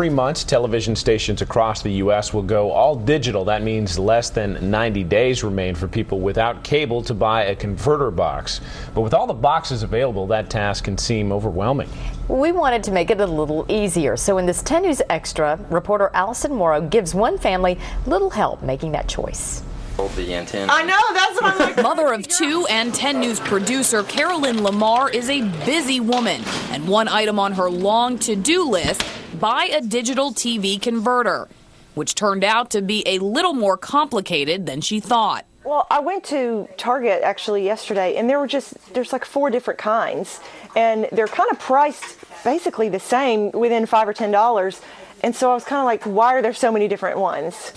Three months, television stations across the U.S. will go all digital. That means less than 90 days remain for people without cable to buy a converter box. But with all the boxes available, that task can seem overwhelming. We wanted to make it a little easier. So in this 10 News Extra, reporter Allison Morrow gives one family little help making that choice. The antenna. I know, that's what I'm like. Mother of two and 10 News producer Carolyn Lamar is a busy woman, and one item on her long to do list buy a digital TV converter, which turned out to be a little more complicated than she thought. Well, I went to Target actually yesterday, and there were just, there's like four different kinds, and they're kind of priced basically the same within five or ten dollars. And so I was kind of like, why are there so many different ones?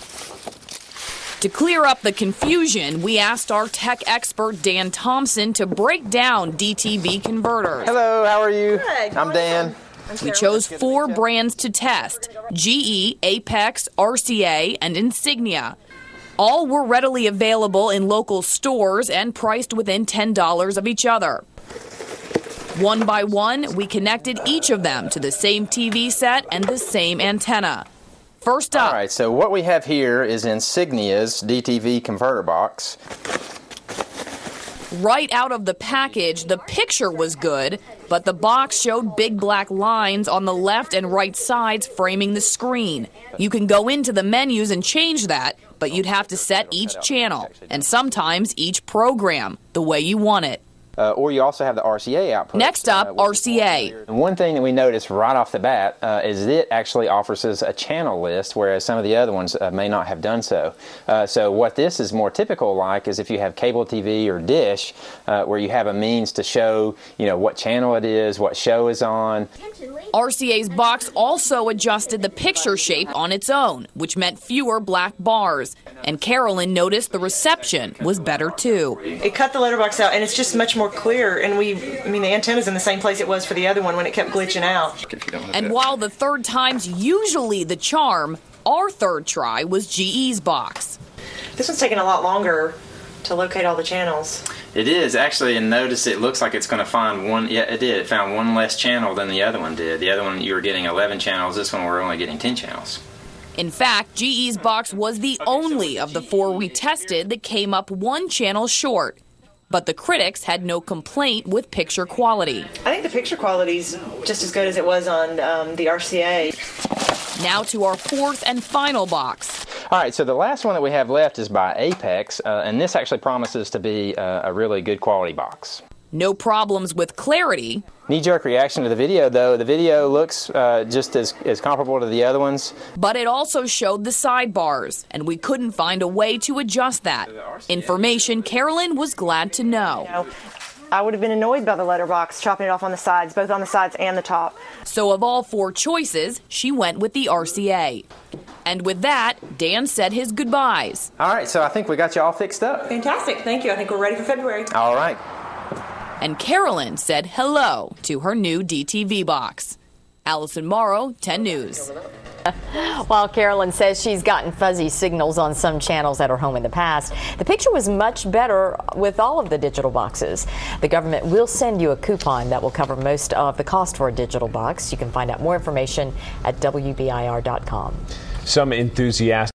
To clear up the confusion, we asked our tech expert Dan Thompson to break down DTV converters. Hello, how are you? Good. I'm Dan. We chose four brands to test GE, Apex, RCA, and Insignia. All were readily available in local stores and priced within $10 of each other. One by one, we connected each of them to the same TV set and the same antenna. First up, All right, so what we have here is Insignia's DTV converter box. Right out of the package, the picture was good, but the box showed big black lines on the left and right sides framing the screen. You can go into the menus and change that, but you'd have to set each channel and sometimes each program the way you want it. Uh, or you also have the RCA output. Next up, uh, is more RCA. One thing that we noticed right off the bat uh, is it actually offers us a channel list, whereas some of the other ones uh, may not have done so. Uh, so what this is more typical like is if you have cable TV or dish, uh, where you have a means to show, you know, what channel it is, what show is on. RCA's box also adjusted the picture shape on its own, which meant fewer black bars. And Carolyn noticed the reception was better too. It cut the letterbox out, and it's just much more clear. And we, I mean, the antenna's in the same place it was for the other one when it kept glitching out. And while the third time's usually the charm, our third try was GE's box. This one's taking a lot longer to locate all the channels. It is actually, and notice it looks like it's going to find one. Yeah, it did. It found one less channel than the other one did. The other one you were getting 11 channels. This one we're only getting 10 channels. In fact, GE's box was the only of the four we tested that came up one channel short. But the critics had no complaint with picture quality. I think the picture quality's just as good as it was on um, the RCA. Now to our fourth and final box. All right, so the last one that we have left is by Apex, uh, and this actually promises to be uh, a really good quality box. No problems with clarity, Knee jerk reaction to the video, though. The video looks uh, just as, as comparable to the other ones. but it also showed the sidebars, and we couldn't find a way to adjust that. Information Carolyn was glad to know. Know, I would have been annoyed by the letterbox chopping it off on the sides, both on the sides and the top. So, of all four choices, she went with the RCA. And with that, Dan said his goodbyes. All right, so I think we got you all fixed up. Fantastic, thank you. I think we're ready for February. All right. And Carolyn said hello to her new DTV box. Allison Morrow, 10 News. While Carolyn says she's gotten fuzzy signals on some channels at her home in the past, the picture was much better with all of the digital boxes. The government will send you a coupon that will cover most of the cost for a digital box. You can find out more information at WBIR.com. Some enthusiastic